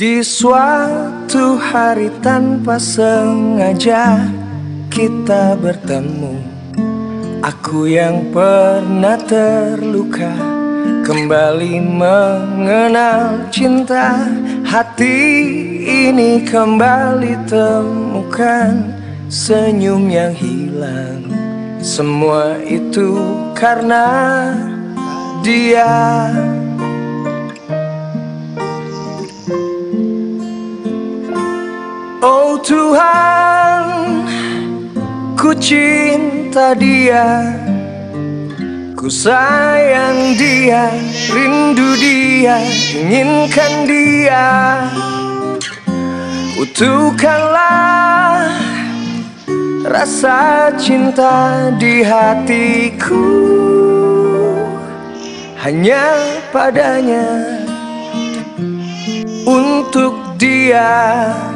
Di suatu hari tanpa sengaja kita bertemu. Aku yang pernah terluka Kembali mengenal cinta. Hati ini kembali temukan Senyum yang hilang. Semua itu karena dia Oh Tuhan, ku cinta dia, ku sayang dia, rindu dia, inginkan dia. Utuhkanlah rasa cinta di hatiku hanya padanya untuk dia.